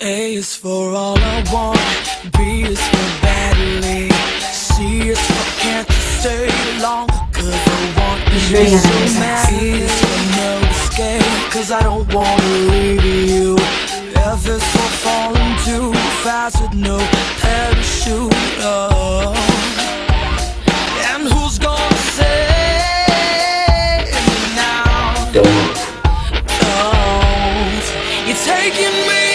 A is for all I want, B is for badly, C is for can't stay long, cause I want you so mad, E is for no escape, cause I don't wanna leave you, F is for falling too fast with no parachute. Oh. And who's gonna save me now? Don't. don't. You're taking me